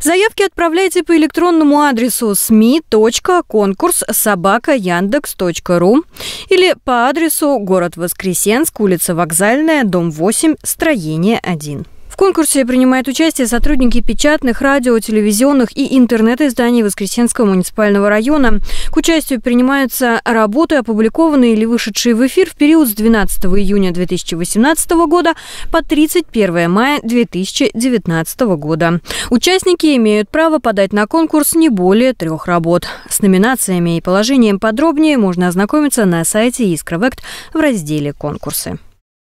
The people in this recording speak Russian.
Заявки отправляйте по электронному адресу smi.конкурс собака яндекс.ру или по адресу город Воскресенск, улица Вокзальная, дом 8, строение 1 конкурсе принимают участие сотрудники печатных, радио, телевизионных и интернет-изданий Воскресенского муниципального района. К участию принимаются работы, опубликованные или вышедшие в эфир в период с 12 июня 2018 года по 31 мая 2019 года. Участники имеют право подать на конкурс не более трех работ. С номинациями и положением подробнее можно ознакомиться на сайте Искровект в разделе «Конкурсы».